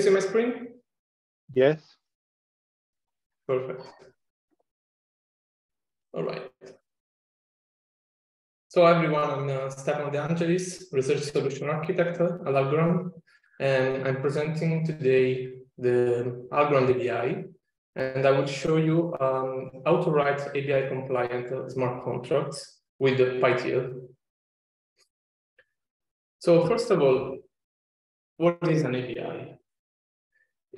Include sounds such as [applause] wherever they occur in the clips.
see my screen? Yes. Perfect. All right. So everyone, I'm uh, Stefano De Angelis, Research Solution Architect at Algorand, and I'm presenting today the Algorand ABI, and I will show you um, how to write ABI compliant smart contracts with the PyTeal. So first of all, what is an ABI?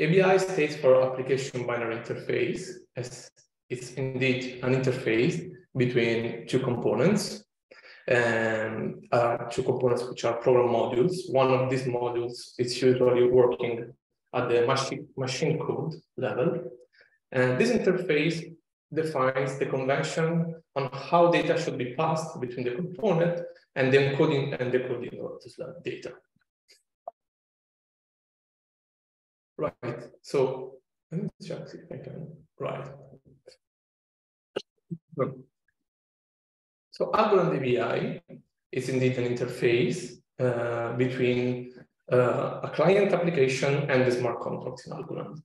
ABI stands for Application Binary Interface, as it's indeed an interface between two components, and uh, two components which are program modules. One of these modules is usually working at the machine, machine code level. And this interface defines the convention on how data should be passed between the component and the encoding and decoding of this data. Right. So let me check if I can write. So Algorand ABI is indeed an interface uh, between uh, a client application and the smart contracts in Algorand.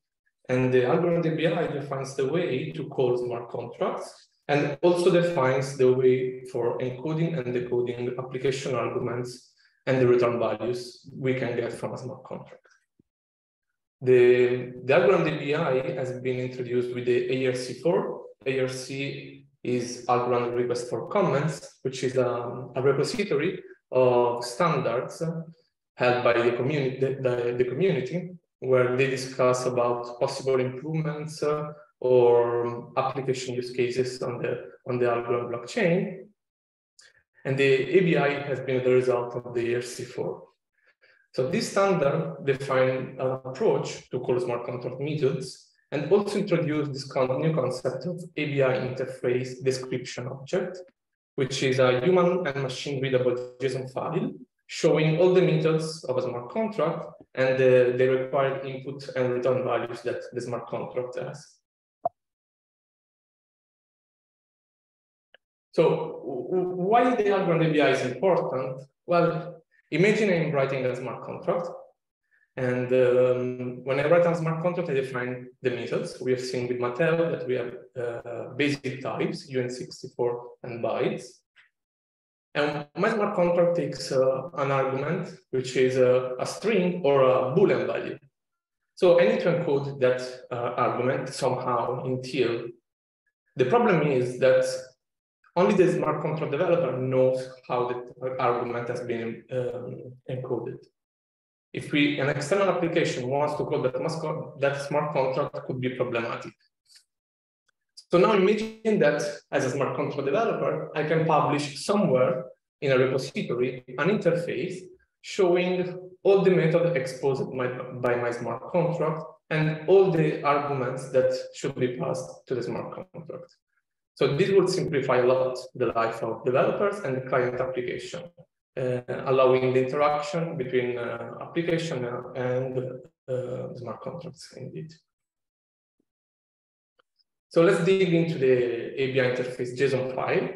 And the Algorand ABI defines the way to call smart contracts and also defines the way for encoding and decoding application arguments and the return values we can get from a smart contract. The, Algorand ABI has been introduced with the ARC4. ARC is Algorand request for comments, which is a, a repository of standards held by the community, the, the, the, community, where they discuss about possible improvements uh, or application use cases on the on the Algorand blockchain. And the ABI has been the result of the ARC4. So this standard define an approach to call smart contract methods and also introduce this new concept of ABI interface description object, which is a human and machine readable JSON file showing all the methods of a smart contract and the, the required input and return values that the smart contract has. So why the Algorand ABI is important? Well, Imagine I'm writing a smart contract. And um, when I write a smart contract, I define the methods. We have seen with Matteo that we have uh, basic types, UINT64 and bytes. And my smart contract takes uh, an argument, which is a, a, string or a Boolean value. So I need to encode that uh, argument somehow in Teal. The problem is that only the smart contract developer knows how the argument has been um, encoded. If we an external application wants to call that, that smart contract could be problematic. So now imagine that as a smart contract developer, I can publish somewhere in a repository an interface showing all the method exposed by my smart contract and all the arguments that should be passed to the smart contract. So this would simplify a lot the life of developers and the client application, uh, allowing the interaction between uh, application and uh, smart contracts indeed. So let's dig into the ABI interface JSON file.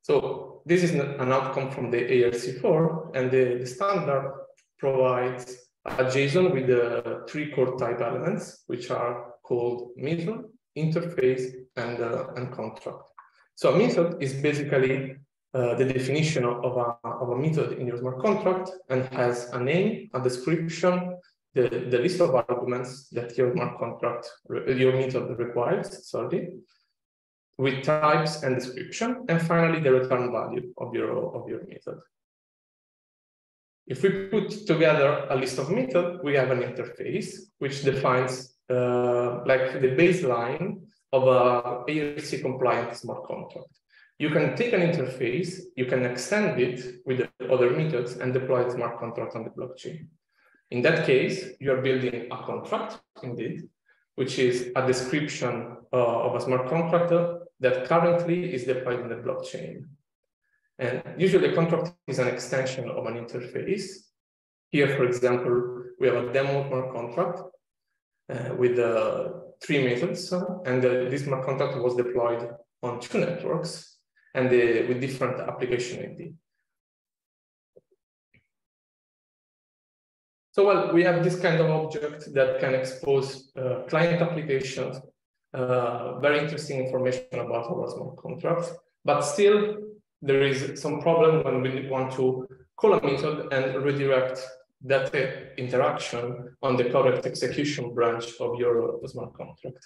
So this is an outcome from the ARC4 and the, the standard provides a JSON with the three core type elements, which are called method, interface, and, uh, and contract. So a method is basically uh, the definition of a, of a method in your smart contract and has a name, a description, the, the list of arguments that your smart contract, your method requires, sorry, with types and description, and finally the return value of your, of your method. If we put together a list of methods, we have an interface which defines like the baseline of a ARC compliant smart contract. You can take an interface, you can extend it with other methods and deploy a smart contract on the blockchain. In that case, you are building a contract, indeed, which is a description uh, of a smart contract that currently is deployed in the blockchain. And usually a contract is an extension of an interface. Here, for example, we have a demo smart contract uh, with uh, three methods, and uh, this smart contract was deployed on two networks and with different application ID. So well, we have this kind of object that can expose uh, client applications, uh, very interesting information about our smart contracts, but still there is some problem when we want to call a method and redirect that interaction on the correct execution branch of your smart contract.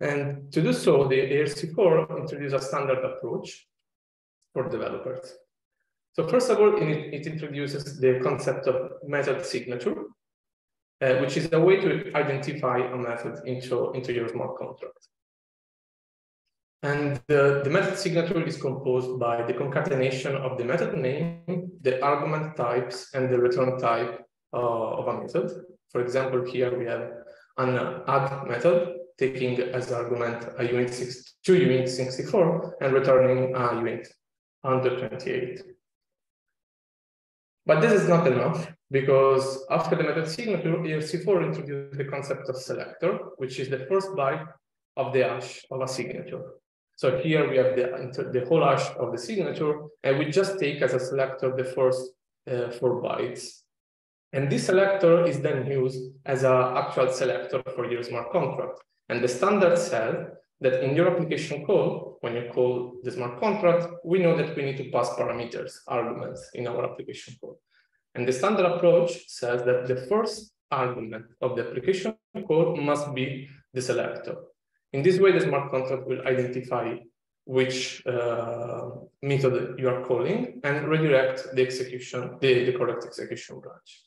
And to do so, the ARC4 introduced a standard approach for developers. So first of all, it, introduces the concept of method signature, uh, which is a way to identify a method into, into your smart contract. And the, the method signature is composed by the concatenation of the method name, the argument types, and the return type uh, of a method. For example, here we have an add method taking as argument a six, two uint 64 and returning a uint 128. But this is not enough because after the method signature, ARC4 introduced the concept of selector, which is the first byte of the hash of a signature. So here we have the, the whole hash of the signature, and we just take as a selector the first uh, four bytes. And this selector is then used as an actual selector for your smart contract. And the standard says that in your application call, when you call the smart contract, we know that we need to pass parameters, arguments in our application call. And the standard approach says that the first argument of the application call must be the selector. In this way, the smart contract will identify which uh, method you are calling and redirect the execution, the, the correct execution branch.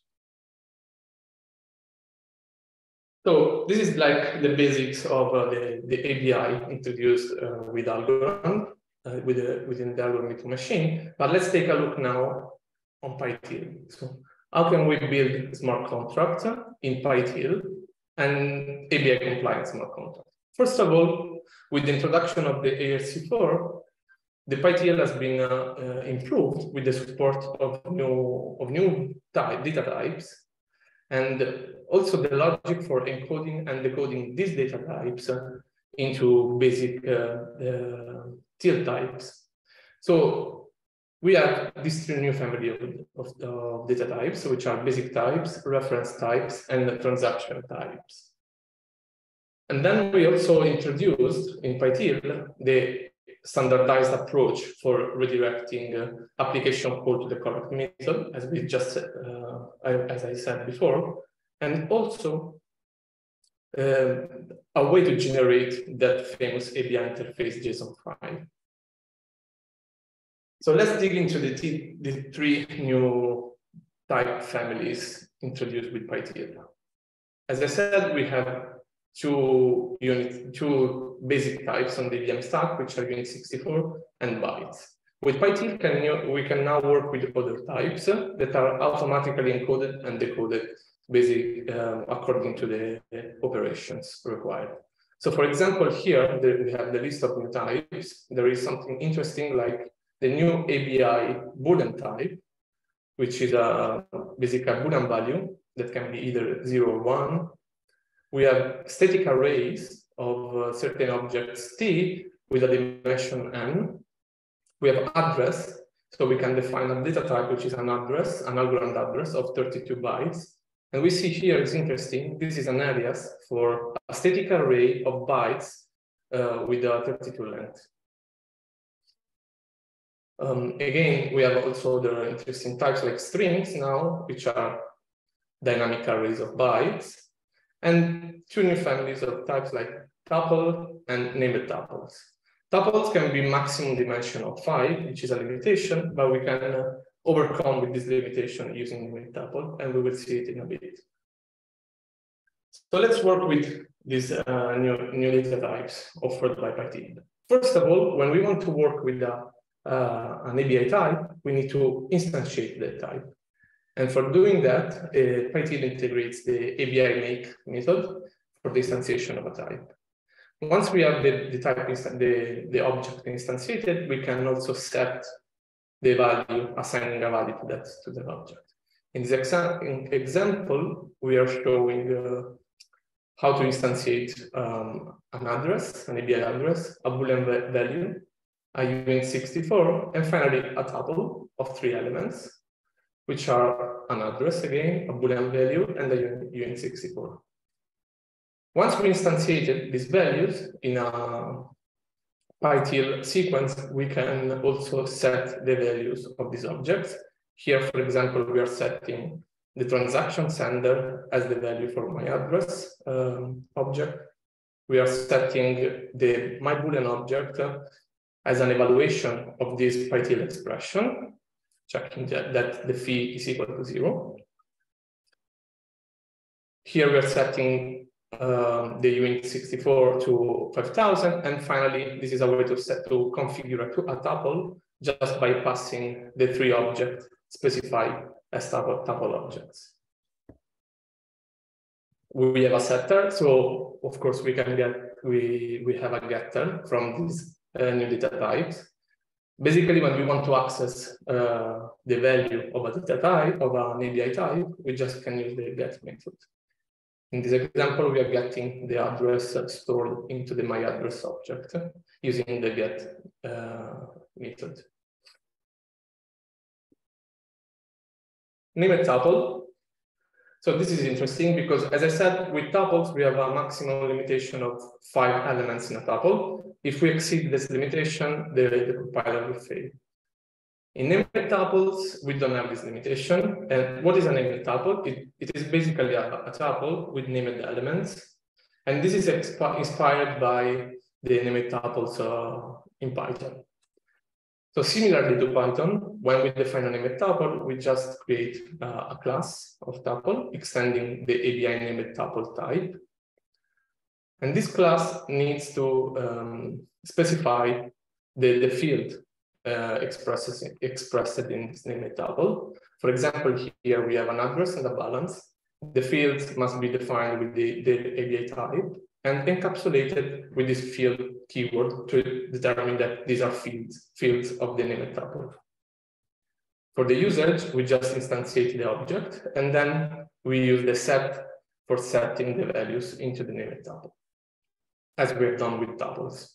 So this is like the basics of uh, the, the ABI introduced uh, with Algorand, uh, with the, within the algorithmic machine. But let's take a look now on PyTeal. So how can we build smart contract in PyTeal and ABI compliant smart contract? First of all, with the introduction of the ARC4, the PyTeal has been uh, uh, improved with the support of new, of new type, data types, and also the logic for encoding and decoding these data types uh, into basic uh, uh, TEAL types. So we have this new family of, of, of data types, which are basic types, reference types, and transaction types. And then we also introduced in PyTeal the standardized approach for redirecting uh, application code to the correct method, as we just uh, as I said before, and also uh, a way to generate that famous ABI interface JSON file. So let's dig into the, the three new type families introduced with PyTeal. As I said, we have two unit, two basic types on the VM stack, which are uint 64 and bytes. With PyTeal, can we can now work with other types that are automatically encoded and decoded basic um, according to the operations required. So for example, here the, we have the list of new types. There is something interesting like the new ABI Boolean type, which is a basically a Boolean value that can be either zero or one, we have static arrays of uh, certain objects T with a dimension n. We have address, so we can define a data type, which is an address, an Algorand address of 32 bytes. And we see here, it's interesting, this is an alias for a static array of bytes uh, with a 32 length. Um, again, we have also the interesting types like strings now, which are dynamic arrays of bytes and two new families of types like tuple and named tuples. Tuples can be maximum dimension of five, which is a limitation, but we can uh, overcome with this limitation using named tuple, and we will see it in a bit. So let's work with these uh, new, new data types offered by PyTeal. First of all, when we want to work with a, uh, an ABI type, we need to instantiate the type. And for doing that, uh, PyTeal integrates the ABI make method for the instantiation of a type. Once we have the, the type, the, the object instantiated, we can also set the value, assigning a value to that to the object. In this exa in example, we are showing uh, how to instantiate um, an address, an ABI address, a Boolean value, a uint 64, and finally a tuple of three elements which are an address again, a Boolean value, and a UINT64. Once we instantiated these values in a PyTeal sequence, we can also set the values of these objects. Here, for example, we are setting the transaction sender as the value for my address um, object. We are setting the my Boolean object as an evaluation of this PyTeal expression, checking that, that the fee is equal to zero. Here we are setting um, the UINT64 to 5000. And finally, this is a way to set to configure a, a tuple just by passing the three objects specified as tuple, tuple objects. We have a setter, so of course we can get we we have a getter from these uh, new data types. Basically, when we want to access uh, the value of a data type of an ABI type, we just can use the get method. In this example, we are getting the address stored into the my address object using the get uh, method. Name a tuple. So this is interesting because as I said, with tuples, we have a maximum limitation of five elements in a tuple. If we exceed this limitation, the, the compiler will fail. In named tuples, we don't have this limitation. And what is a named tuple? It, it is basically a, a tuple with named elements. And this is inspired by the named tuples uh, in Python. So similarly to Python, when we define a named tuple, we just create uh, a class of tuple extending the ABI named tuple type. And this class needs to um, specify the, the field uh, expressed, expressed in this named tuple. For example, here we have an address and a balance. The fields must be defined with the, the ABI type and encapsulated with this field keyword to determine that these are fields, fields of the named tuple. For the usage, we just instantiate the object, and then we use the set for setting the values into the named tuple, as we have done with tuples.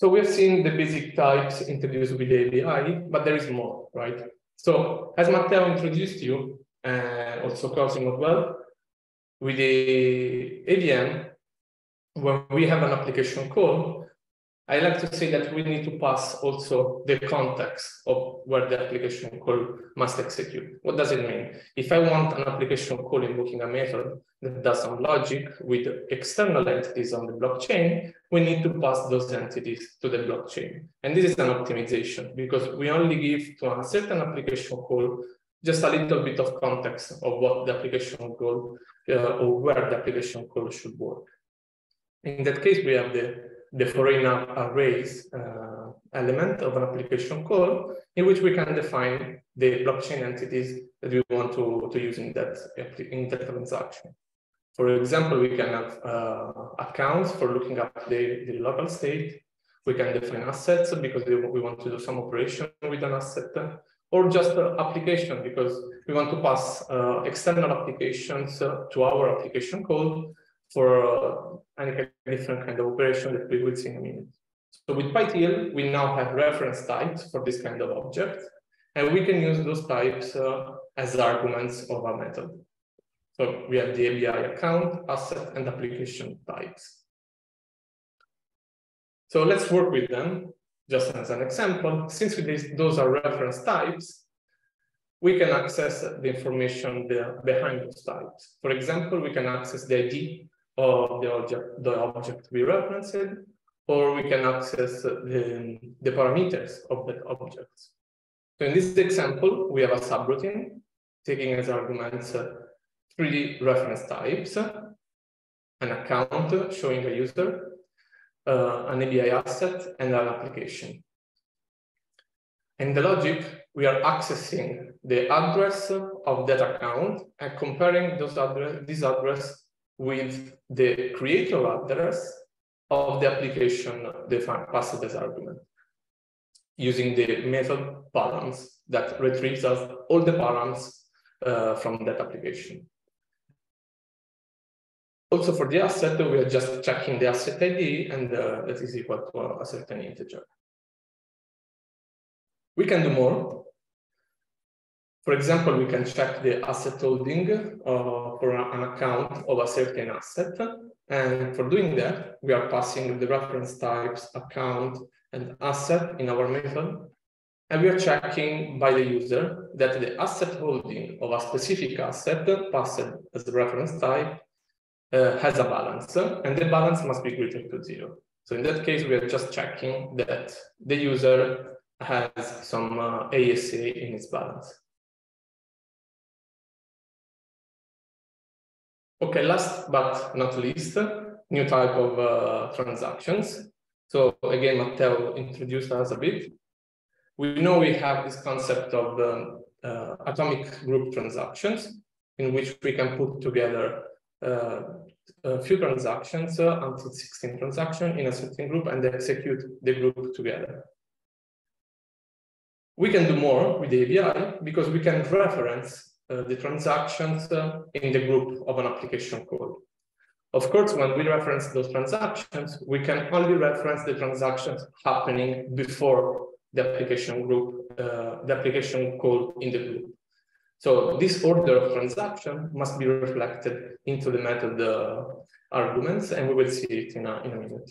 So we've seen the basic types introduced with ABI, but there is more, right? So as Matteo introduced you, uh, also causing as well, with the AVM, when we have an application call, I like to say that we need to pass also the context of where the application call must execute. What does it mean? If I want an application call invoking a method that does some logic with external entities on the blockchain, we need to pass those entities to the blockchain. And this is an optimization because we only give to a certain application call just a little bit of context of what the application call uh, or where the application call should work. In that case, we have the the foreign arrays uh, element of an application call in which we can define the blockchain entities that we want to, to use in that, in that transaction. For example, we can have uh, accounts for looking up the, the local state. We can define assets because we, we want to do some operation with an asset or just uh, application because we want to pass uh, external applications uh, to our application code for uh, any different kind of operation that we will see in a minute. So with PyTeal, we now have reference types for this kind of object, and we can use those types uh, as arguments of a method. So we have the ABI account, asset, and application types. So let's work with them just as an example. Since those are reference types, we can access the information behind those types. For example, we can access the ID of the object, the object we referenced, or we can access the, the parameters of that object. So in this example, we have a subroutine taking as arguments uh, three reference types, an account showing a user, uh, an ABI asset, and an application. In the logic, we are accessing the address of that account and comparing those address, this address with the creator address of the application defined passed as argument using the method params that retrieves us all the params uh, from that application. Also for the asset, we are just checking the asset ID and uh, that is equal to a certain integer. We can do more. For example, we can check the asset holding uh, for an account of a certain asset. And for doing that, we are passing the reference types, account, and asset in our method. And we are checking by the user that the asset holding of a specific asset passed as the reference type uh, has a balance, and the balance must be greater to zero. So in that case, we are just checking that the user has some uh, ASA in its balance. Okay, last but not least, new type of uh, transactions. So again, Matteo introduced us a bit. We know we have this concept of um, uh, atomic group transactions in which we can put together a few transactions uh, until 16 transactions in a certain group and execute the group together. We can do more with the ABI because we can reference uh, the transactions uh, in the group of an application call. Of course, when we reference those transactions, we can only reference the transactions happening before the application group, uh, the application call in the group. So this order of transaction must be reflected into the method uh, arguments, and we will see it in a, in a minute.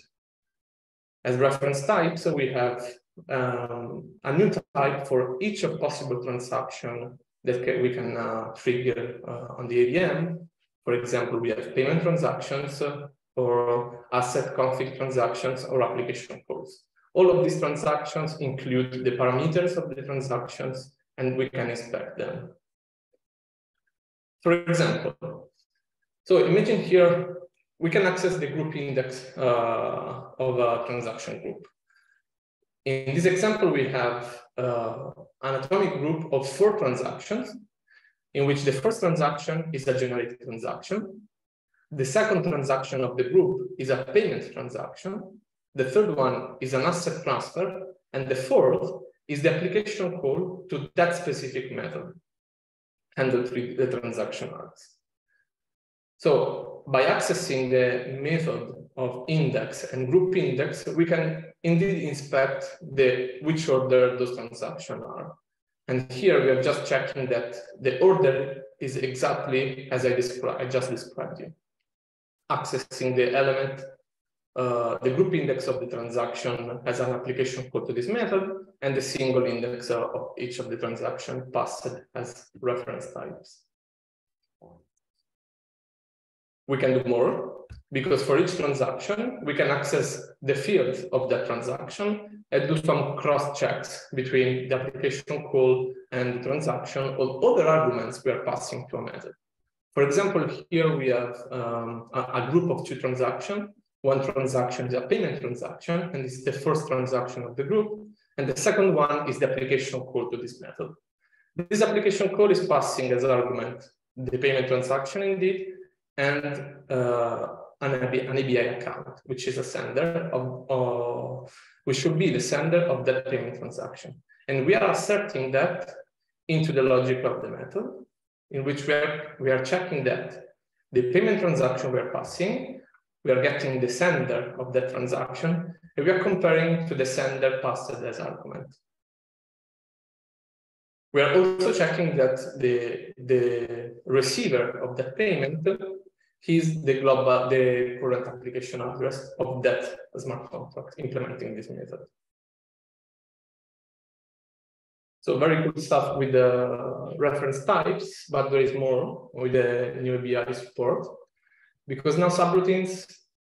As reference types, so we have um, a new type for each of possible transaction that we can uh, trigger uh, on the AVM. For example, we have payment transactions uh, or asset config transactions or application calls. All of these transactions include the parameters of the transactions and we can inspect them. For example, so imagine here, we can access the group index uh, of a transaction group. In this example, we have uh, an atomic group of four transactions in which the first transaction is a generated transaction. The second transaction of the group is a payment transaction. The third one is an asset transfer. And the fourth is the application call to that specific method handle the transaction args. So by accessing the method of index and group index, we can indeed inspect the which order those transactions are. And here we are just checking that the order is exactly as I, described, I just described you. Accessing the element, uh, the group index of the transaction as an application call to this method, and the single index of each of the transaction passed as reference types. We can do more because for each transaction, we can access the field of that transaction and do some cross checks between the application call and the transaction or other arguments we are passing to a method. For example, here we have um, a, a, group of two transactions. One transaction is a payment transaction, and it's the first transaction of the group. And the second one is the application call to this method. This application call is passing as argument the payment transaction indeed, and uh, an, an ABI account, which is a sender of, uh, which should be the sender of that payment transaction. And we are asserting that into the logic of the method, in which we are, we are checking that the payment transaction we're passing, we are getting the sender of that transaction, and we are comparing to the sender passed as argument. We are also checking that the, the receiver of that payment is the global, the current application address of that smart contract implementing this method. So very good stuff with the reference types, but there is more with the new ABI support because now subroutines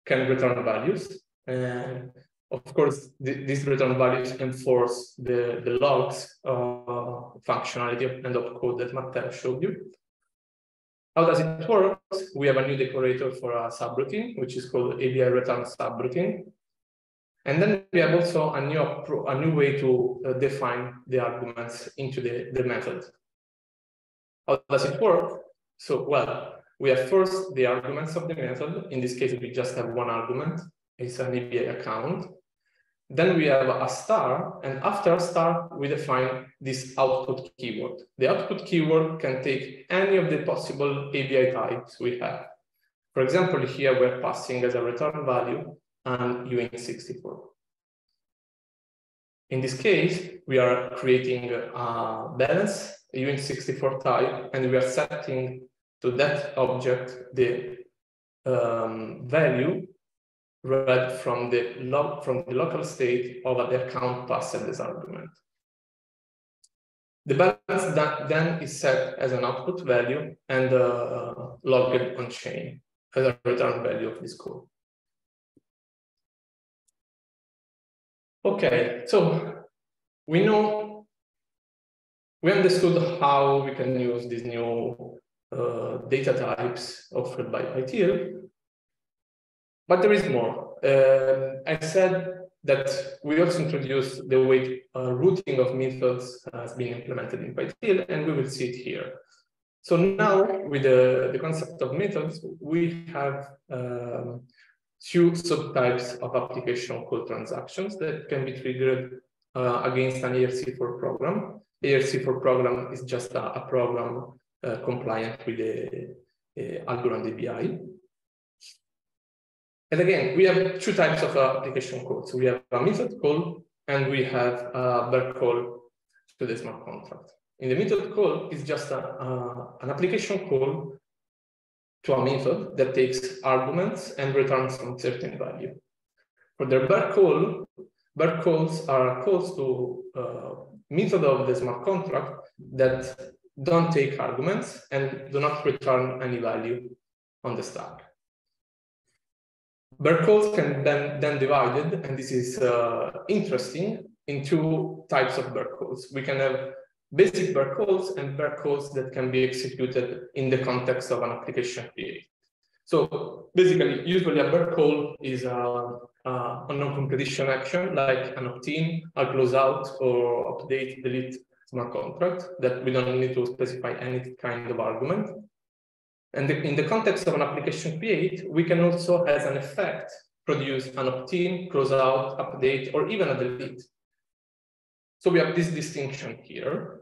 can return values. And of course, th these return values enforce the, the logs uh, functionality and opcode that Matteo showed you. How does it work? We have a new decorator for a subroutine, which is called ABI return subroutine. And then we have also a new, a new way to uh, define the arguments into the, the method. How does it work? So, well, we have first the arguments of the method. In this case, we just have one argument. It's an ABI account. Then we have a star, and after a star, we define this output keyword. The output keyword can take any of the possible ABI types we have. For example, here we're passing as a return value an UINT64. In this case, we are creating a balance, a Uint64 type, and we are setting to that object the um, value read from the log from the local state over the account passed as argument. The balance that then is set as an output value and uh, logged on chain as a return value of this code. Okay, so we know, we understood how we can use this new uh, data types offered by ITIL, but there is more. Uh, I said that we also introduced the way uh, routing of methods has been implemented in PyTeal, and we will see it here. So now, with the, the concept of methods, we have um, two subtypes of application call transactions that can be triggered uh, against an ARC4 program. ARC4 program is just a, a program uh, compliant with the uh, Algorand ABI. And again, we have two types of uh, application calls. We have a method call and we have a bare call to the smart contract. In the method call, it's just a, an application call to a method that takes arguments and returns some certain value. For the bare call, bare calls are calls to uh, method of the smart contract that don't take arguments and do not return any value on the stack. Bare can then, then divided, and this is uh, interesting, in two types of bare. We can have basic bare and bare that can be executed in the context of an application create. So basically, usually a bare is a, a non-completion action like an opt-in, a closeout, or update, delete smart contract that we don't need to specify any kind of argument. And the, in the context of an application create, we can also, as an effect, produce an opt-in, close-out, update, or even a delete. So we have this distinction here.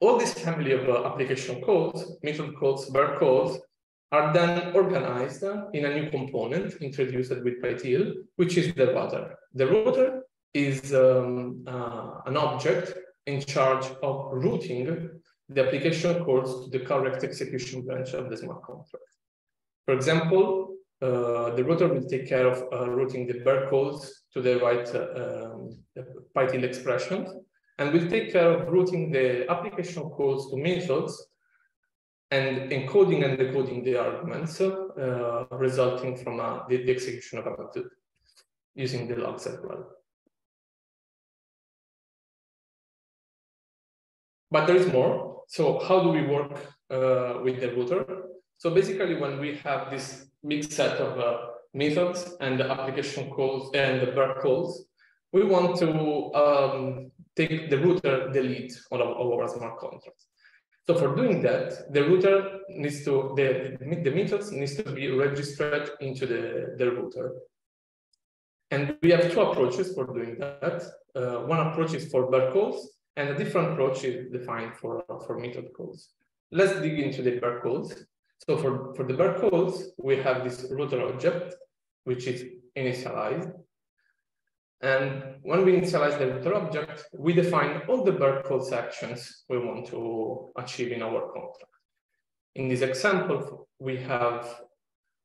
All this family of uh, application calls, method calls, bare calls, are then organized in a new component introduced with PyTeal, which is the router. The router is um, uh, an object in charge of routing the application calls to the correct execution branch of the smart contract. For example, uh, the router will take care of uh, routing the calls to the right uh, um, PyTeal expressions, and will take care of routing the application calls to methods and encoding and decoding the arguments uh, resulting from uh, the, the, execution of a method using the logs as well. But there is more. So how do we work uh, with the router? So basically, when we have this mixed set of uh, methods and the application calls and the bare calls, we want to um, take the router the lead on our, smart contracts. So for doing that, the router needs to, the, the methods needs to be registered into the, the router. And we have two approaches for doing that. Uh, one approach is for calls, and a different approach is defined for, for method calls. Let's dig into the bare calls. So for, for the bare calls, we have this router object, which is initialized. And when we initialize the router object, we define all the bare calls actions we want to achieve in our contract. In this example, we have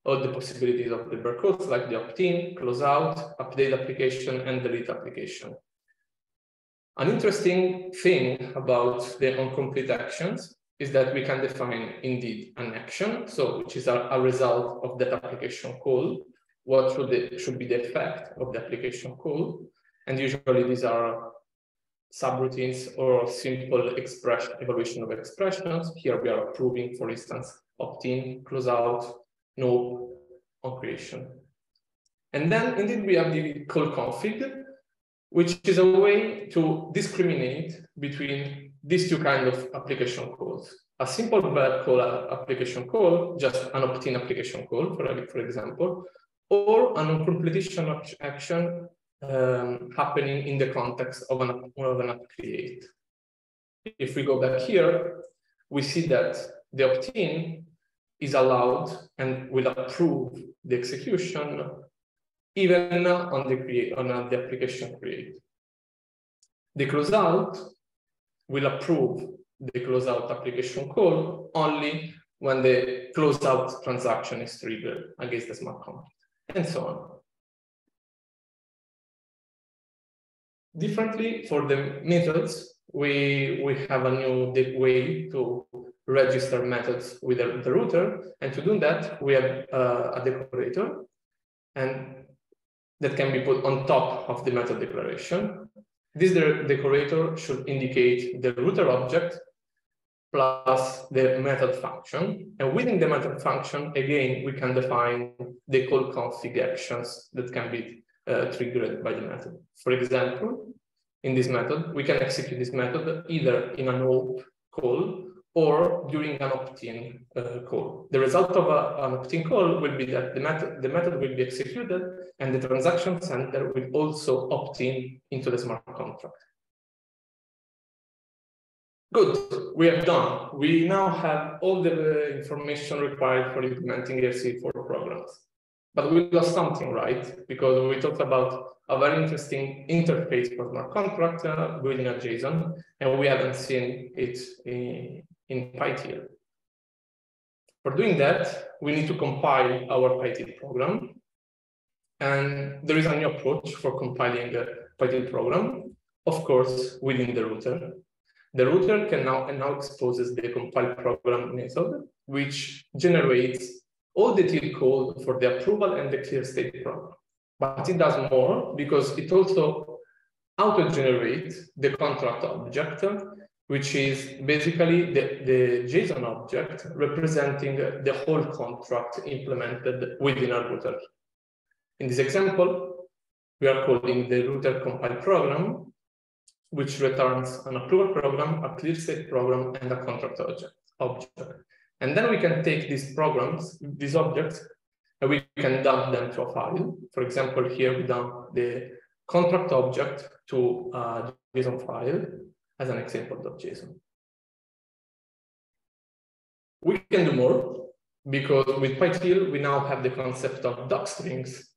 all the possibilities of the bare calls, like the opt-in, close out, update application, and delete application. An interesting thing about the onComplete actions is that we can define indeed an action, so which is a, a result of that application call, what should, the, should be the effect of the application call. And usually these are subroutines or simple expression, evaluation of expressions. Here we are approving, for instance, opt-in, close out, no on creation. And then indeed we have the call config, which is a way to discriminate between these two kind of application calls. A simple call application call, just an opt-in application call, for, for example, or an completion action um, happening in the context of an, of an app create. If we go back here, we see that the opt-in is allowed and will approve the execution even on the create on the application create. The closeout will approve the closeout application call only when the closeout transaction is triggered against the smart contract, and so on. Differently for the methods, we, we have a new way to register methods with the, the router. And to do that, we have uh, a decorator and that can be put on top of the method declaration. This decorator should indicate the router object plus the method function. And within the method function, again, we can define the call config actions that can be uh, triggered by the method. For example, in this method, we can execute this method either in an OP call or during an opt-in uh, call. The result of a, an opt-in call will be that the method, the method will be executed and the transaction sender will also opt in into the smart contract. Good, we have done. We now have all the information required for implementing ARC4 programs. But we lost something, right? Because we talked about a very interesting interface for smart contract uh, building a JSON, and we haven't seen it in, in PyTeal. For doing that, we need to compile our PyTeal program. And there is a new approach for compiling a PyTeal program, of course, within the router. The router can now, and now exposes the compile program method, which generates all the TEAL code for the approval and the clear state program. But it does more because it also auto-generates the contract object, which is basically the, the JSON object representing the whole contract implemented within our router. In this example, we are calling the router compile program, which returns an approval program, a clear state program, and a contract object. object. And then we can take these programs, these objects, and we can dump them to a file. For example, here we dump the contract object to a JSON file as an example of JSON. We can do more because with PyTeal, we now have the concept of docstrings.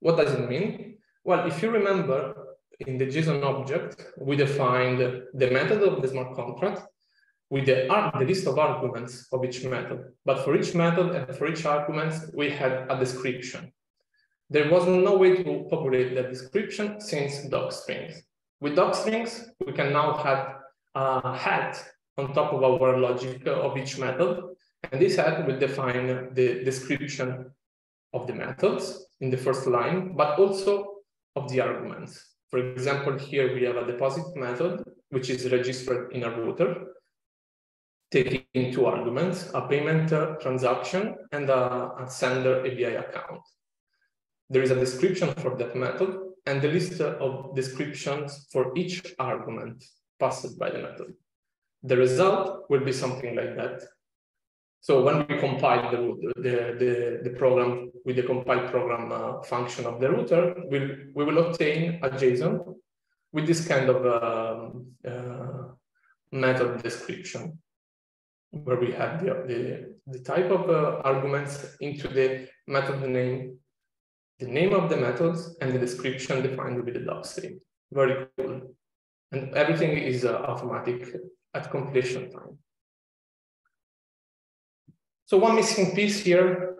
What does it mean? Well, if you remember, in the JSON object, we defined the method of the smart contract with the, the list of arguments of each method. But for each method and for each argument, we had a description. There was no way to populate that description since docstrings. With docstrings, we can now have a hat on top of our logic of each method. And this hat will define the description of the methods in the first line, but also of the arguments. For example, here we have a deposit method, which is registered in a router, taking two arguments, a payment transaction and a, a, sender ABI account. There is a description for that method and the list of descriptions for each argument passed by the method. The result will be something like that. So when we compile the, the, the, the program with the compile program uh, function of the router, we'll, we will obtain a JSON with this kind of um, uh, method description, where we have the, the, the type of uh, arguments into the method name, the name of the methods, and the description defined with the docstring. Very cool. And everything is uh, automatic at completion time. So one missing piece here,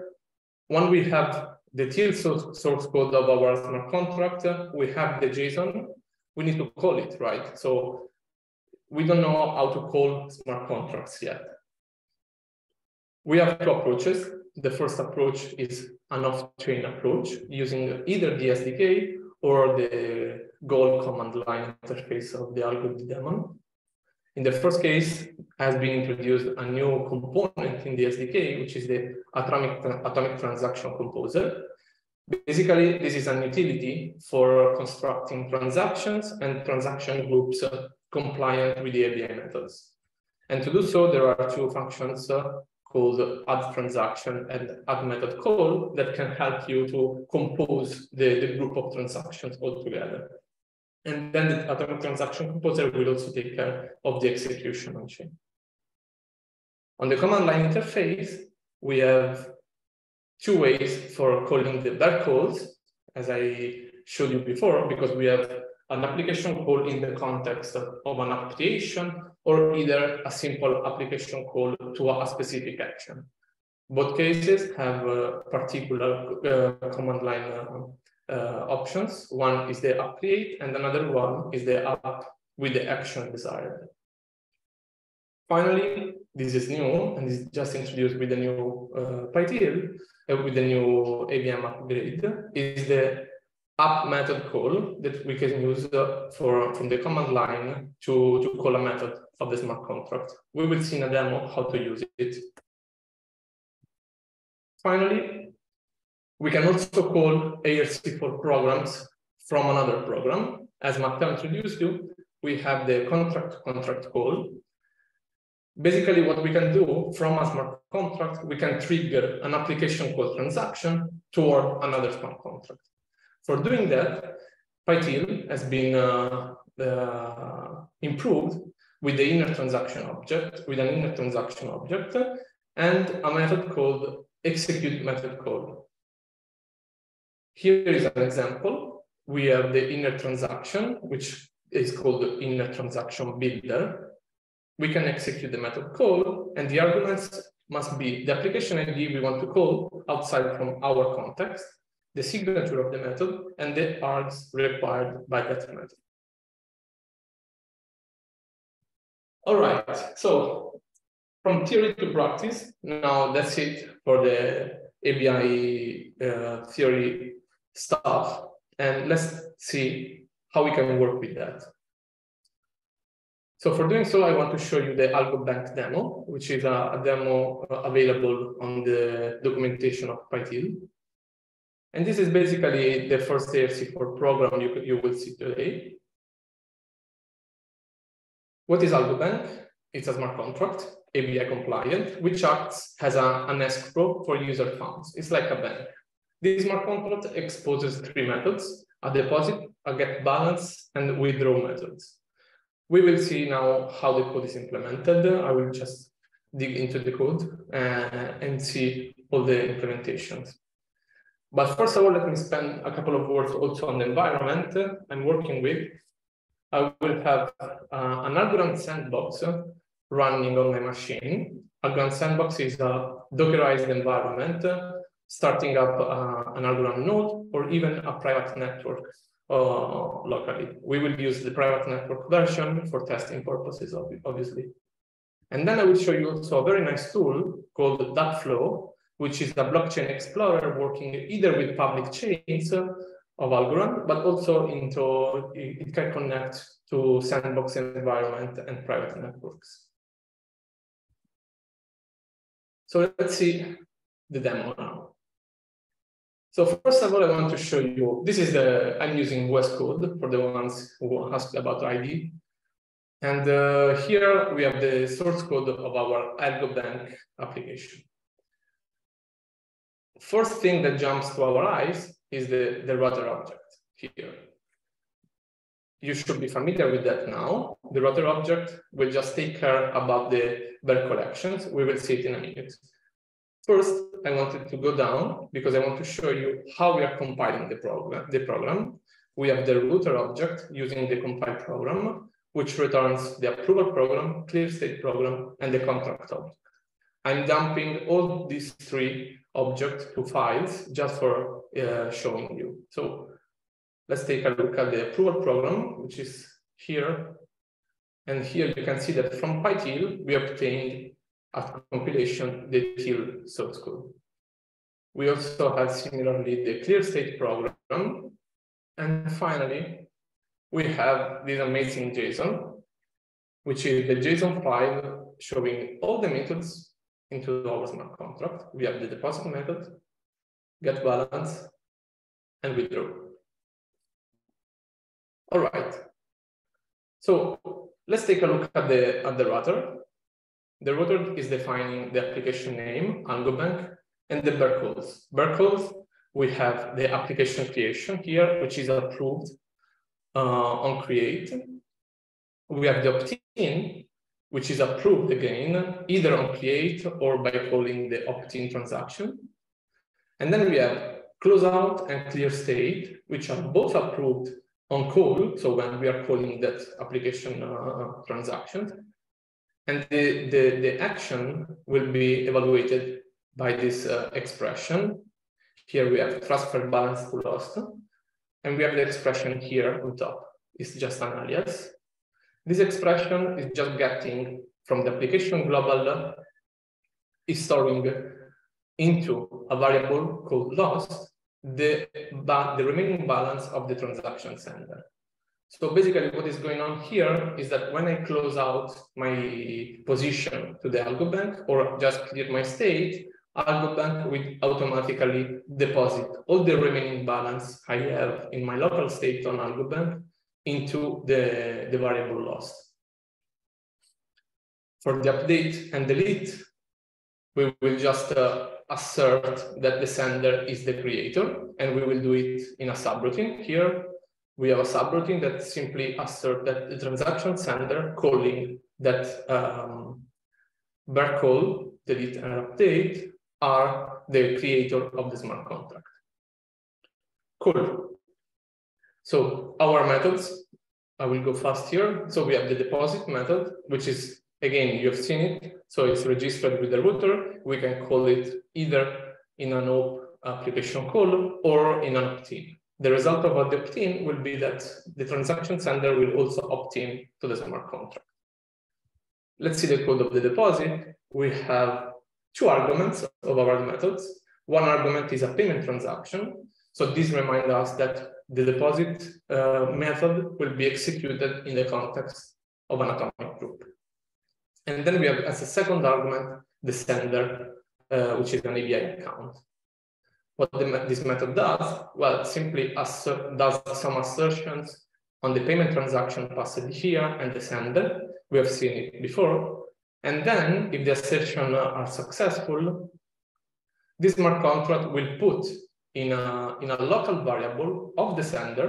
when we have the TEAL source code of our smart contract, we have the JSON, we need to call it, right? So we don't know how to call smart contracts yet. We have two approaches. The first approach is an off-chain approach using either the SDK or the Goal command line interface of the algorithm daemon. In the first case, has been introduced a new component in the SDK, which is the atomic, atomic transaction composer. Basically, this is an utility for constructing transactions and transaction groups compliant with the ABI methods. And to do so, there are two functions uh, called add transaction and add method call that can help you to compose the, the group of transactions all together. And then the atomic transaction composer will also take care of the execution on chain. On the command line interface, we have two ways for calling the dark calls, as I showed you before, because we have an application call in the context of an application or either a simple application call to a specific action. Both cases have uh, particular uh, command line uh, options. One is the app create and another one is the app with the action desired. Finally, this is new and is just introduced with the new uh, PyTeal, uh, with the new AVM upgrade, is the app method call that we can use uh, for from the command line to, to call a method of the smart contract. We will see in a demo how to use it. Finally, we can also call ARC4 programs from another program. As Matteo introduced you, we have the contract contract call. Basically, what we can do from a smart contract, we can trigger an application call transaction toward another smart contract. For doing that, PyTeal has been uh, uh, improved with the inner transaction object, with an inner transaction object, and a method called execute method call. Here is an example. We have the inner transaction, which is called the inner transaction builder. We can execute the method call, and the arguments must be the application ID we want to call outside from our context, the signature of the method, and the args required by that method. All right, so from theory to practice, now that's it for the ABI uh, theory stuff. And let's see how we can work with that. So for doing so, I want to show you the AlgoBank demo, which is a, a demo uh, available on the documentation of PyTeal. And this is basically the first ARC4 program you, you will see today. What is AlgoBank? It's a smart contract, ABI compliant, which acts as a, an escrow for user funds. It's like a bank. This smart contract exposes three methods, a deposit, a get balance, and withdraw methods. We will see now how the code is implemented. I will just dig into the code uh, and see all the implementations. But first of all, let me spend a couple of words also on the environment I'm working with. I will have uh, an Algorand sandbox running on my machine. Algorand sandbox is a Dockerized environment starting up uh, an Algorand node or even a private network uh, locally. We will use the private network version for testing purposes, obviously. And then I will show you also a very nice tool called Dappflow, which is a blockchain explorer working either with public chains of Algorand, but also into it can connect to sandbox environment and private networks. So let's see the demo now. So first of all, I want to show you, this is the, I'm using VS Code for the ones who asked about ID. And uh, here we have the source code of our AlgoBank application. First thing that jumps to our eyes is the, the router object here. You should be familiar with that now. The router object will just take care about the bare call actions. We will see it in a minute. First, I wanted to go down because I want to show you how we are compiling the program. The program. We have the router object using the compile program, which returns the approval program, clear state program, and the contract object. I'm dumping all these three objects to files just for uh, showing you. So let's take a look at the approval program, which is here. And here you can see that from PyTeal, we obtained at compilation the TEAL source code. We also have similarly the clear state program. And finally, we have this amazing JSON, which is the JSON file showing all the methods into our smart contract. We have the deposit method, get balance, and withdraw. All right. So let's take a look at the at the router. The router is defining the application name, AlgoBank, and the. Bare calls, we have the application creation here, which is approved uh, on create. We have the opt-in, which is approved again, either on create or by calling the opt-in transaction. And then we have closeout and clear state, which are both approved on call, so when we are calling that application uh, transaction, and the, the, the action will be evaluated by this uh, expression. Here we have transfer balance to lost, and we have the expression here on top. It's just an alias. This expression is just getting from the application global is storing into a variable called loss the, the remaining balance of the transaction sender. So basically what is going on here is that when I close out my position to the AlgoBank or just clear my state, AlgoBank will automatically deposit all the remaining balance I have in my local state on AlgoBank into the, the variable lost. For the update and delete, we will just uh, assert that the sender is the creator, and we will do it in a subroutine. Here, we have a subroutine that simply assert that the transaction sender calling that um, call, delete and update are the creator of the smart contract. Cool. So our methods, I will go fast here. So we have the deposit method, which is, again, you've seen it. So it's registered with the router. We can call it either in an OP application call or in an opt-in. The result of the opt-in will be that the transaction sender will also opt in to the smart contract. Let's see the code of the deposit. We have two arguments of our methods. One argument is a payment transaction. So this reminds us that the deposit uh, method will be executed in the context of an atomic group. And then we have as a second argument, the sender, uh, which is an ABI account. What the, this method does, well, simply does some assertions on the payment transaction passed here and the sender. We have seen it before. And then if the assertions are successful, this smart contract will put in a, in a local variable of the sender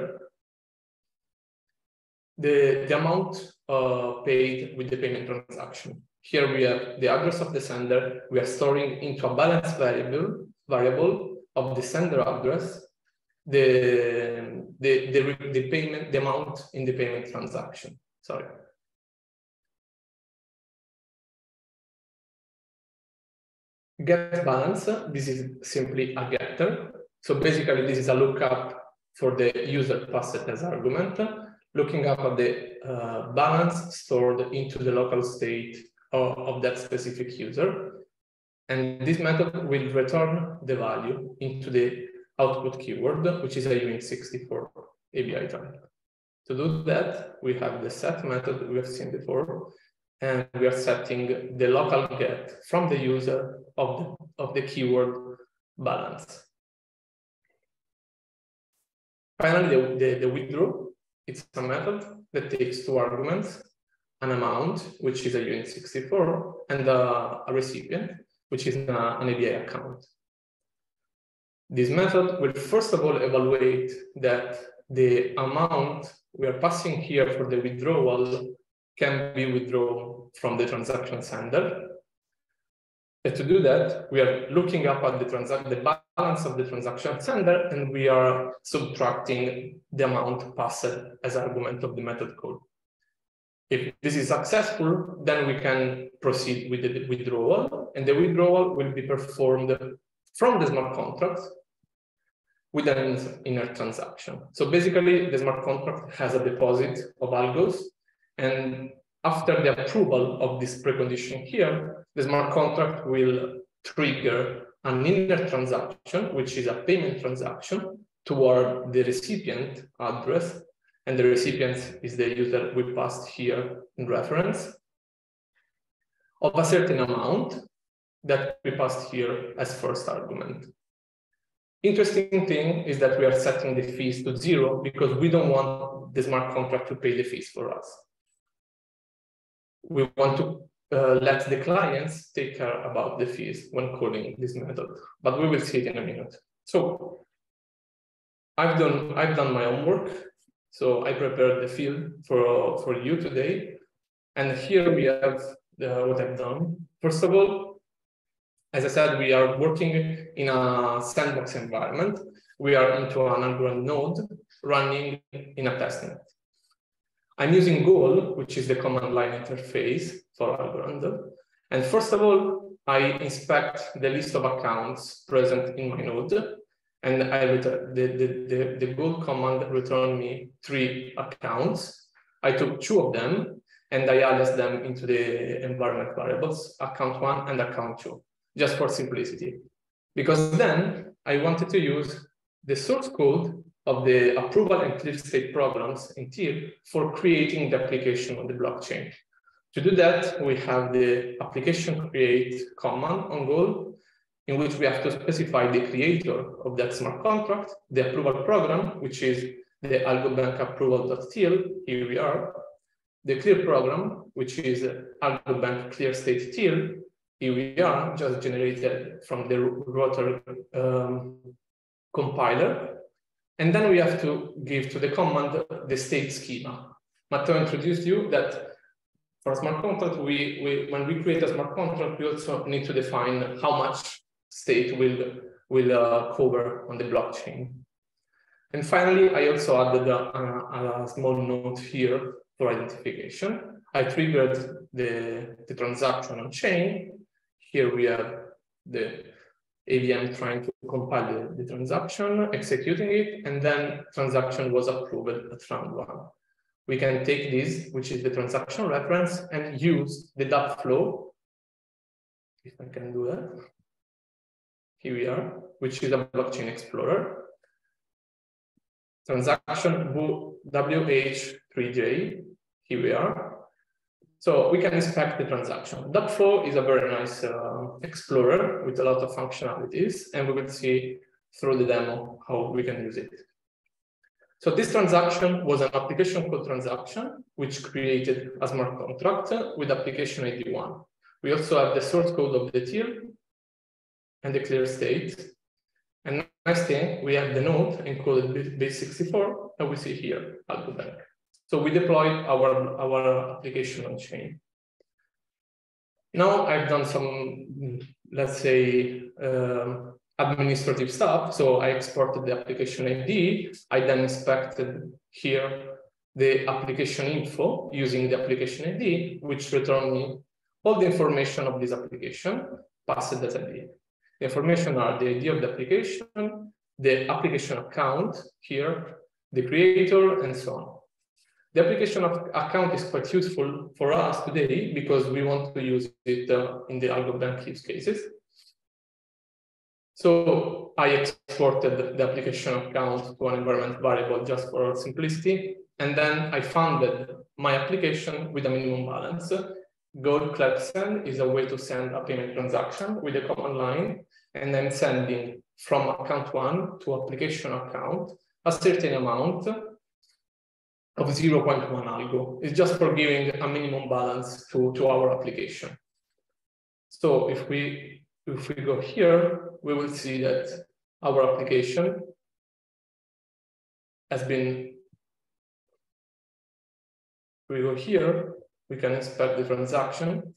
the, the amount uh, paid with the payment transaction. Here we have the address of the sender. We are storing into a balance variable, variable of the sender address, the, the, the, the payment, the amount in the payment transaction. Sorry. Get balance, this is simply a getter. So basically this is a lookup for the user passed as argument, looking up at the uh, balance stored into the local state of, of that specific user. And this method will return the value into the output keyword, which is a UINT64 ABI type. To do that, we have the set method we have seen before, and we are setting the local get from the user of the, of the keyword balance. Finally, the, the, the withdraw, it's a method that takes two arguments, an amount, which is a UINT64, and a, a recipient, which is an ABI account. This method will first of all evaluate that the amount we are passing here for the withdrawal can be withdrawn from the transaction sender. And to do that, we are looking up at the, the balance of the transaction sender, and we are subtracting the amount passed as argument of the method call. If this is successful, then we can proceed with the withdrawal, and the withdrawal will be performed from the smart contract with an inner transaction. So basically, the smart contract has a deposit of algos, and after the approval of this precondition here, the smart contract will trigger an inner transaction, which is a payment transaction toward the recipient address and the recipient is the user we passed here in reference of a certain amount that we passed here as first argument. Interesting thing is that we are setting the fees to zero because we don't want the smart contract to pay the fees for us. We want to uh, let the clients take care about the fees when calling this method, but we will see it in a minute. So I've done, I've done my homework so I prepared the field for, for you today. And here we have the, what I've done. First of all, as I said, we are working in a sandbox environment. We are into an Algorand node. running in a testnet. I'm using goal, which is the command line interface for Algorand. And first of all, I inspect the list of accounts present in my node. And I return, the, the, the, the goal command returned me three accounts. I took two of them and I aliased them into the environment variables, account one and account two, just for simplicity. Because then I wanted to use the source code of the approval and clear state programs in TEAL for creating the application on the blockchain. To do that, we have the application create command on goal, in which we have to specify the creator of that smart contract, the approval program, which is the algobank approval.teal, here we are, the clear program, which is algobank clear state teal, here we are, just generated from the router um, compiler, and then we have to give to the command the state schema. Matteo introduced you that for smart contract, we, we when we create a smart contract, we also need to define how much state will, will uh, cover on the blockchain. And finally, I also added a, a, a, small note here for identification. I triggered the, the transaction on chain. Here we have the AVM trying to compile the, the, transaction, executing it, and then transaction was approved at round one. We can take this, which is the transaction reference, and use the Dappflow, if I can do that. Here we are, which is a blockchain explorer. Transaction WH3J, here we are. So we can inspect the transaction. flow is a very nice uh, explorer with a lot of functionalities, and we will see through the demo how we can use it. So this transaction was an application code transaction, which created a smart contract with application ID one. We also have the source code of the tier and the clear state. And next thing, we have the node encoded base64 that we see here, AlgoBank. So we deployed our, our application on chain. Now I've done some, let's say, um, administrative stuff. So I exported the application ID. I then inspected here the application info using the application ID, which returned me all the information of this application passed as ID. The information are the ID of the application, the application account here, the creator, and so on. The application of account is quite useful for us today because we want to use it uh, in the algorithm use cases. So I exported the application account to an environment variable just for simplicity. And then I funded my application with a minimum balance. goal clerk send is a way to send a payment transaction with a command line. And I'm sending from account one to application account a certain amount of 0.1 algo. It's just for giving a minimum balance to, to our application. So if we if we go here, we will see that our application has been, we go here, we can inspect the transaction,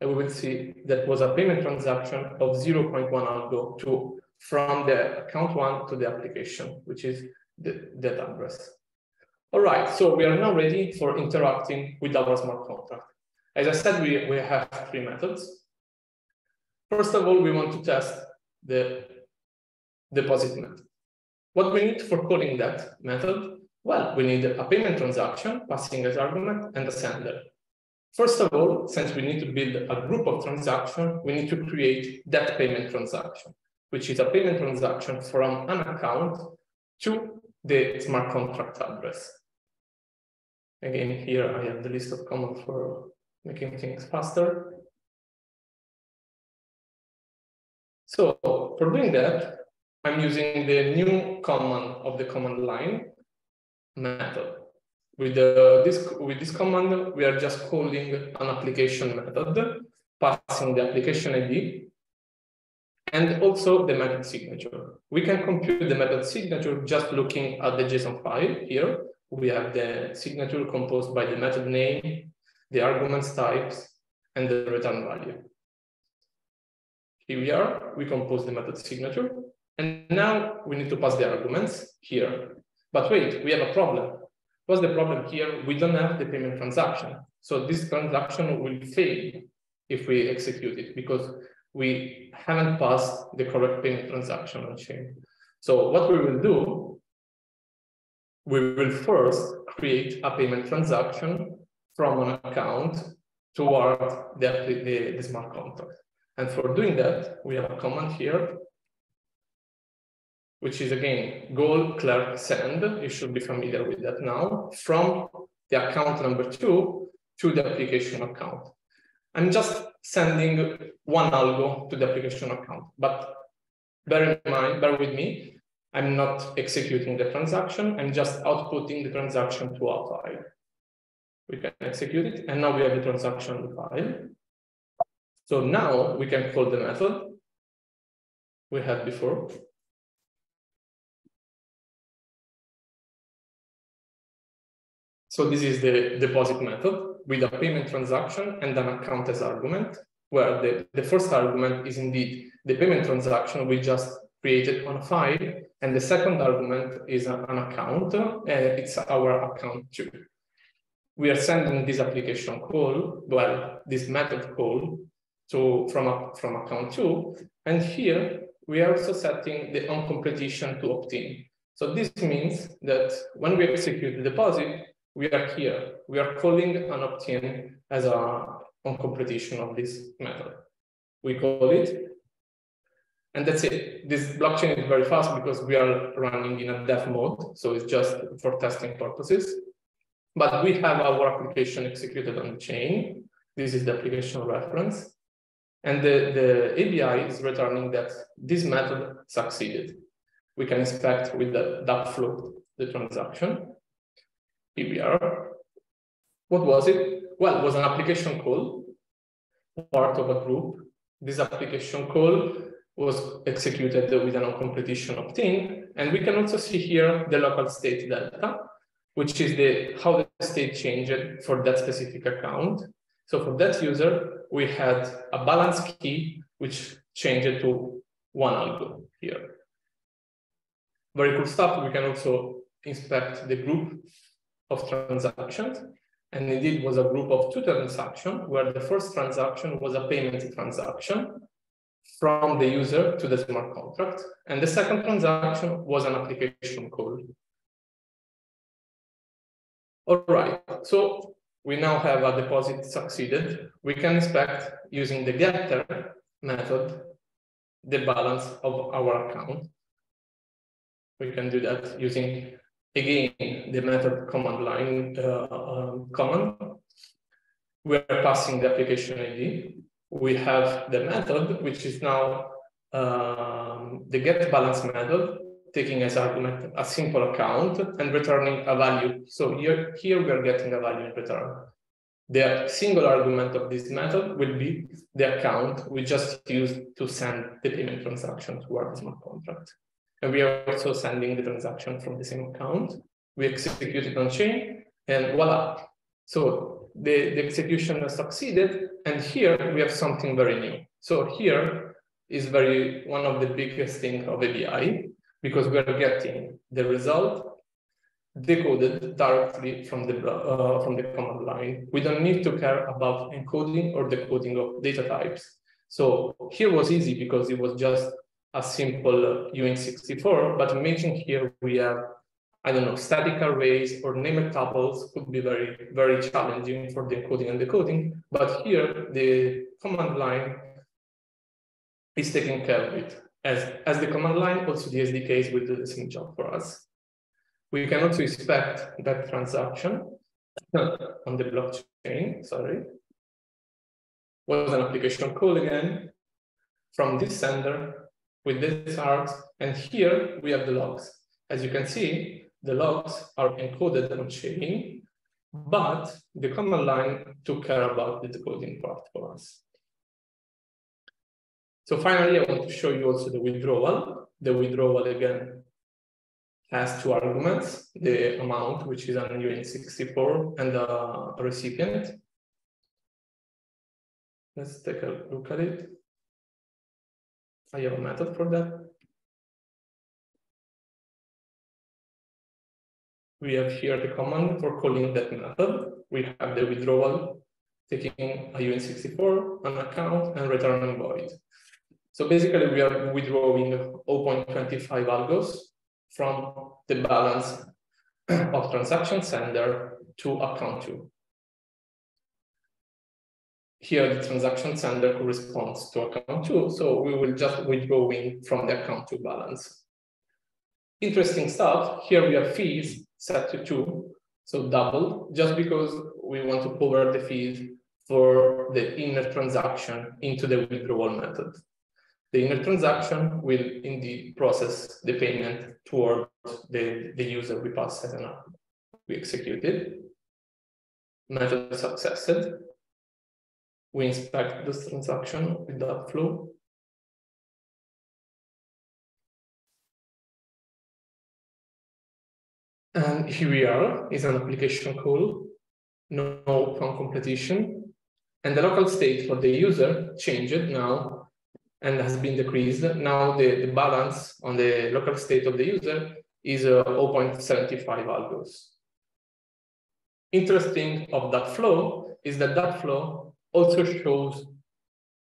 and we will see that was a payment transaction of 0.1 algo to from the account one to the application, which is the, that address. All right, so we are now ready for interacting with our smart contract. As I said, we, we have three methods. First of all, we want to test the deposit method. What we need for calling that method? Well, we need a payment transaction passing as argument and a sender. First of all, since we need to build a group of transactions, we need to create that payment transaction, which is a payment transaction from an account to the smart contract address. Again, here I have the list of commands for making things faster. So for doing that, I'm using the new command of the command line method. With, the, this, with this command, we are just calling an application method, passing the application ID, and also the method signature. We can compute the method signature just looking at the JSON file here, we have the signature composed by the method name, the arguments types, and the return value. Here we are, we compose the method signature, and now we need to pass the arguments here. But wait, we have a problem. What's the problem here? We don't have the payment transaction. So this transaction will fail if we execute it because we haven't passed the correct payment transaction on chain. So what we will do, we will first create a payment transaction from an account toward the, the, the smart contract. And for doing that, we have a command here, which is again, goal clerk send. You should be familiar with that now from the account number two to the application account. I'm just sending one algo to the application account, but bear in mind, bear with me, I'm not executing the transaction, I'm just outputting the transaction to a file. We can execute it, and now we have the transaction file. So now we can call the method we had before. So this is the deposit method with a payment transaction and an account as argument, where the, the first argument is indeed the payment transaction we just created on a file, and the second argument is an account, it's our account too. We are sending this application call, well, this method call to from, from account two, and here we are also setting the on completion to opt-in. So this means that when we execute the deposit, we are here. We are calling an opt-in as a on completion of this method. We call it, and that's it. This blockchain is very fast because we are running in a dev mode, so it's just for testing purposes. But we have our application executed on the chain. This is the application reference. And the, the ABI is returning that this method succeeded. We can inspect with the Dappflow the transaction. PBR. What was it? Well, it was an application call, part of a group. This application call was executed with an on-completion opt-in. And we can also see here the local state delta, which is the how the state changed for that specific account. So for that user, we had a balance key, which changed to one algo here. Very cool stuff. We can also inspect the group of transactions. And indeed was a group of two transactions where the first transaction was a payment transaction from the user to the smart contract. And the second transaction was an application call. All right, so we now have a deposit succeeded. We can inspect using the getter method the balance of our account. We can do that using again, the method command line uh, um, command. We're passing the application ID. We have the method, which is now um, the get balance method, taking as argument a simple account and returning a value. So here, here we are getting a value in return. The single argument of this method will be the account we just used to send the payment transaction to our smart contract. And we are also sending the transaction from the same account. We execute it on chain and voila. So the, the execution has succeeded. And here we have something very new. So here is very one of the biggest things of ABI because we are getting the result decoded directly from the uh, from the command line. We don't need to care about encoding or decoding of data types. So here was easy because it was just a simple UINT64, but imagine here we have, I don't know, static arrays or named tuples could be very, very challenging for the encoding and decoding. But here the command line is taking care of it. As, as the command line, also the SDKs will do the same job for us. We can also inspect that transaction [laughs] on the blockchain, sorry. Was an application call again from this sender with this args. And here we have the logs. As you can see, the logs are encoded on chain, but the command line took care about the decoding part for us. So finally, I want to show you also the withdrawal. The withdrawal again has two arguments, the amount, which is an UINT64, and the recipient. Let's take a look at it. I have a method for that. We have here the command for calling that method. We have the withdrawal, taking a UINT64, an account, and returning void. So basically, we are withdrawing 0.25 algos from the balance [clears throat] of transaction sender to account two. Here, the transaction sender corresponds to account two, so we will just withdrawing from the account two balance. Interesting stuff, here we have fees set to two, so double, just because we want to cover the fees for the inner transaction into the withdrawal method. The inner transaction will indeed process the payment towards the, the user we pass as an argument. We executed, method successed. We inspect this transaction with Dappflow. And here we are, is an application call, no open completion. And the local state for the user changed now and has been decreased. Now the, the balance on the local state of the user is uh, 0.75 algos. Interesting of Dappflow is that Dappflow also shows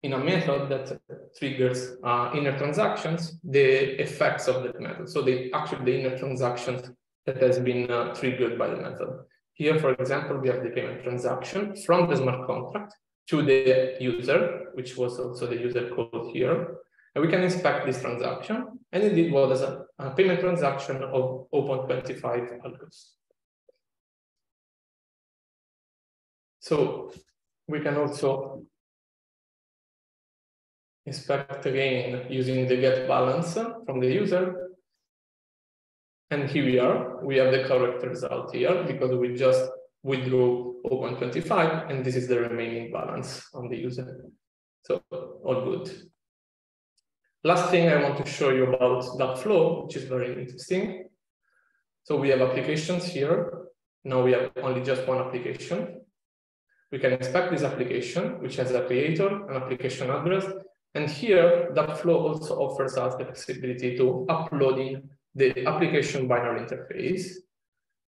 in a method that triggers uh, inner transactions, the effects of that method. So the actually the inner transactions that has been uh, triggered by the method. Here, for example, we have the payment transaction from the smart contract to the user, which was also the user code here. And we can inspect this transaction. And indeed was a, a payment transaction of 0.25 algos. So we can also inspect again using the get balance from the user. And here we are, we have the correct result here because we just withdrew 0.25, and this is the remaining balance on the user. So all good. Last thing I want to show you about Dappflow, which is very interesting. So we have applications here. Now we have only just one application. We can inspect this application, which has a creator, an application address, and here Dappflow also offers us the possibility to uploading the application binary interface.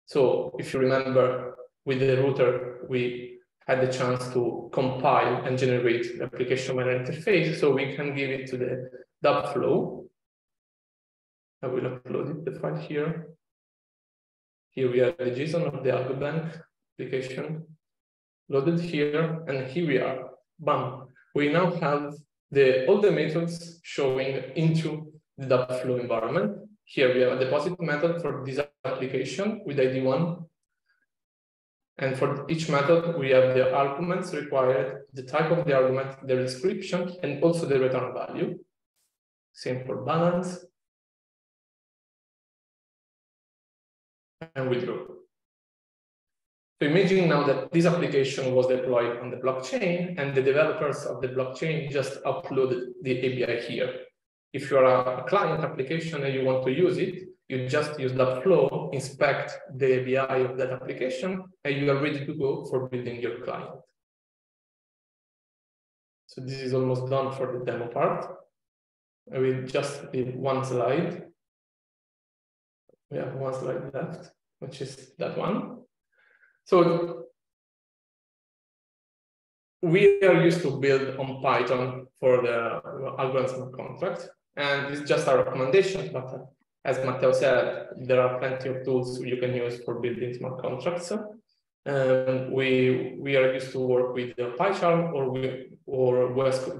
So if you remember, with the router, we had the chance to compile and generate the application binary interface, so we can give it to the Dappflow. I will upload it, the file here. Here we have the JSON of the AlgoBank application loaded here, and here we are. Bam! We now have the all the methods showing into the Dappflow environment. Here we have a deposit method for this application with ID1 and for each method, we have the arguments required, the type of the argument, the description, and also the return value. Same for balance. And withdraw. So imagine now that this application was deployed on the blockchain and the developers of the blockchain just uploaded the ABI here. If you're a client application and you want to use it, you just use Dappflow, inspect the ABI of that application, and you are ready to go for building your client. So this is almost done for the demo part. I will just leave one slide. We have one slide left, which is that one. So we are used to build on Python for the algorithm contract, and it's just a recommendation, but as Matteo said, there are plenty of tools you can use for building smart contracts. Um, we we are used to work with the PyCharm or or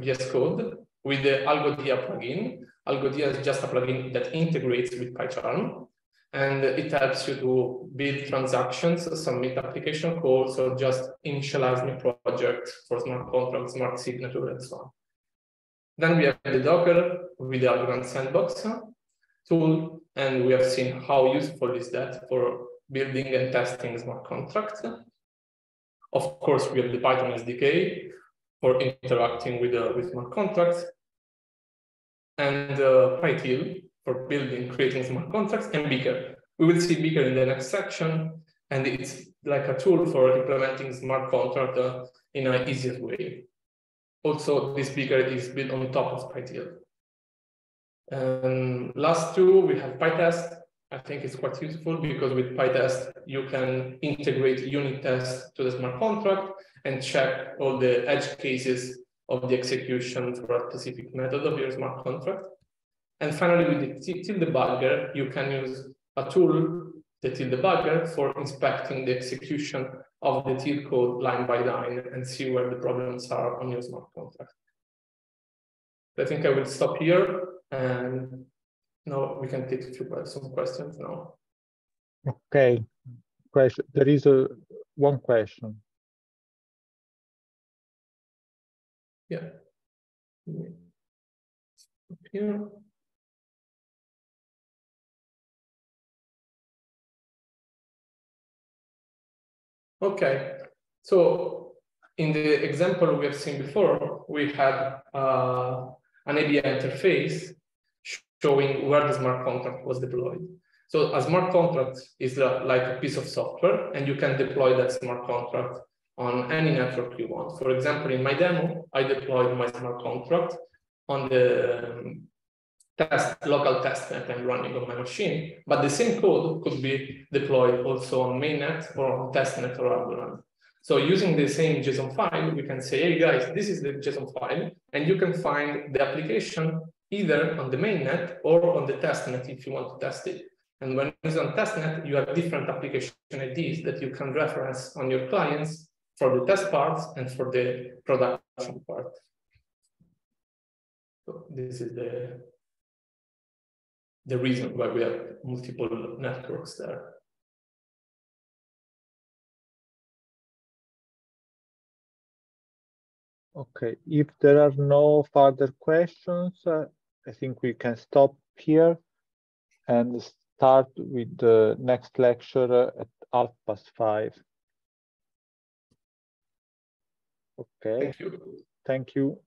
VS Code with the AlgoDEA plugin. AlgoDEA is just a plugin that integrates with PyCharm, and it helps you to build transactions, submit application calls, or just initialize new projects for smart contracts, smart signature, and so on. Then we have the Docker with the Algorand Sandbox, tool, and we have seen how useful is that for building and testing smart contracts. Of course, we have the Python SDK for interacting with, uh, with smart contracts, and uh, PyTeal for building, creating smart contracts, and Beaker. We will see Beaker in the next section, and it's like a tool for implementing smart contract uh, in an easier way. Also, this Beaker is built on top of PyTeal. Um, last two, we have PyTest I think it's quite useful because with PyTest, you can integrate unit tests to the smart contract and check all the edge cases of the execution for a specific method of your smart contract. And finally, with the TEAL debugger, you can use a tool, the TEAL debugger, for inspecting the execution of the TEAL code line by line and see where the problems are on your smart contract. I think I will stop here and now we can take a few some questions now. Okay, question. There is a one question. Yeah. Here. Okay, so in the example we have seen before, we had uh, an ABI interface showing where the smart contract was deployed. So a smart contract is like a piece of software, and you can deploy that smart contract on any network you want. For example, in my demo, I deployed my smart contract on the um, test local test net I'm running on my machine, but the same code could be deployed also on mainnet or on testnet or Algorand. So using the same JSON file, we can say, hey guys, this is the JSON file, and you can find the application either on the mainnet or on the testnet if you want to test it. And when it's on testnet, you have different application IDs that you can reference on your clients for the test parts and for the production part. So this is the the reason why we have multiple networks there. Okay, if there are no further questions, uh, I think we can stop here and start with the next lecture at half past five. Okay. Thank you. Thank you.